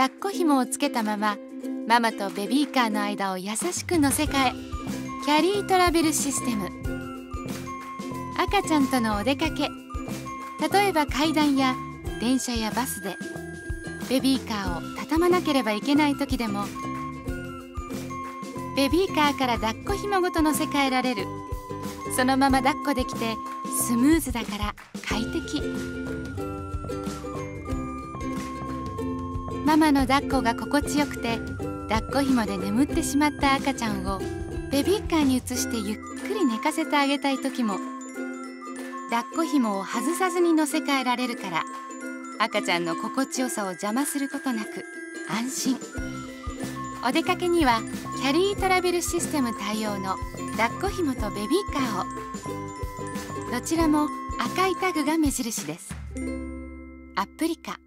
抱っこ紐をつけたままママとベビーカーの間を優しく乗せ替えキャリートラベルシステム。赤ちゃんとのお出かけ例えば階段や電車やバスでベビーカーを畳まなければいけない時でもベビーカーから抱っこ紐ごと乗せ替えられる。そのまま抱っこできてスムーズだから快適。ママの抱っこが心地よくて抱っこ紐で眠ってしまった赤ちゃんをベビーカーに移してゆっくり寝かせてあげたい時も抱っこ紐を外さずに乗せ替えられるから赤ちゃんの心地よさを邪魔することなく安心。お出かけにはキャリートラベルシステム対応の抱っこ紐とベビーカーを。どちらも赤いタグが目印です。アプリカ。